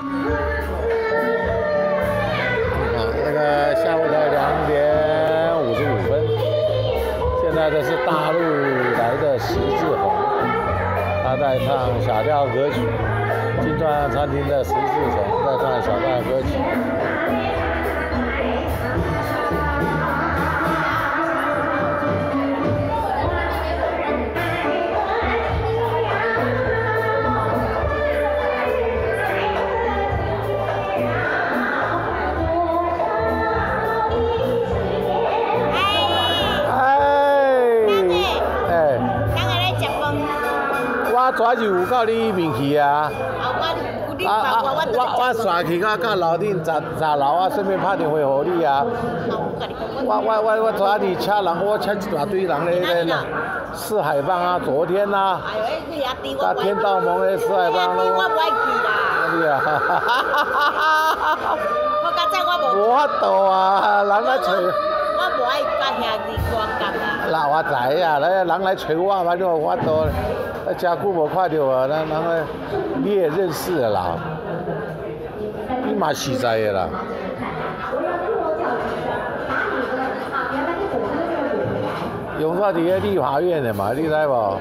啊，那个下午的两点五十五分，现在这是大陆来的十字红，他在唱小调歌曲，金钻餐厅的十字红在唱小调歌曲。我就有到你面去啊！啊啊！我我刷去到到楼顶十十楼啊，顺便拍电话给你啊！我我我我昨你请人，我请一大堆人咧咧四海帮啊！昨天呐，啊天道盟的四海帮咯。我不爱去啦。你啊！哈哈哈哈哈哈！我刚才我无。无法度啊！人来找。我不爱甲兄弟光共啊。那我知啊，来人来找我嘛，你无法度。啊，真久无看到啊，咱人个你也认识的啦，你嘛实在的啦。永发伫个立法院的嘛，你知无？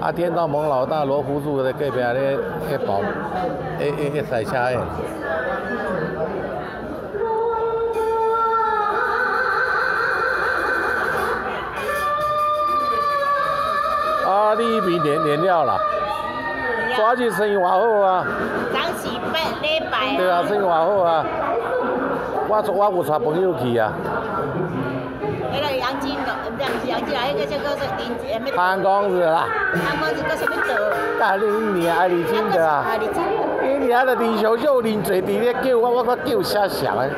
啊，天道盟老大罗福柱在隔壁咧，咧跑，咧咧咧赛车的。啊，你明年年了啦，抓紧生意偌好啊！八礼拜。对啊，生意偌好啊！我我有带朋友去啊。那个杨金龙，不是杨金龙，那个叫做林什么？潘公子啦。潘公子叫什么德？啊，你你爱李金的啊？李金。你遐个李小秀、林嘴伫咧叫我，我我叫啥啥啊？